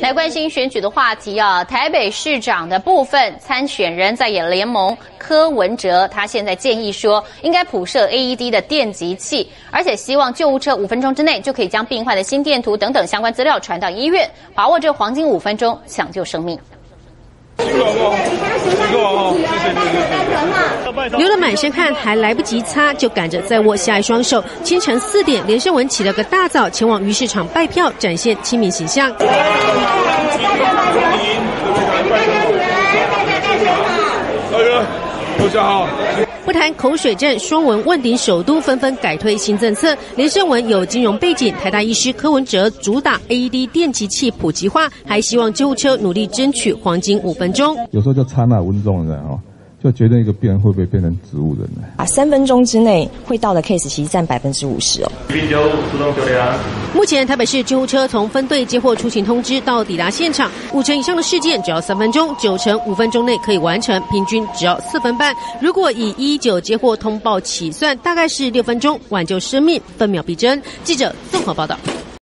来关心选举的话题啊，台北市长的部分参选人在野联盟柯文哲，他现在建议说，应该普设 AED 的电极器，而且希望救护车五分钟之内就可以将病患的心电图等等相关资料传到医院，把握这黄金五分钟抢救生命。流了满身汗，还来不及擦，就赶着再握下一双手。清晨四点，连胜文起了个大早，前往鱼市场拜票，展现亲民形象。不谈口水战，双文问鼎首都，纷纷改推新政策。连胜文有金融背景，台大医师柯文哲主打 AED 电击器普及化，还希望救护车努力争取黄金五分钟。有时候就差那五分钟的哦。就觉得一个病人会不会变成植物人呢？啊，三分钟之内会到的 case 其实占百分之五十哦。目前台北市救护车从分队接获出勤通知到抵达现场，五成以上的事件只要三分钟，九成五分钟内可以完成，平均只要四分半。如果以一九接获通报起算，大概是六分钟，挽救生命分秒必争。记者综合报道。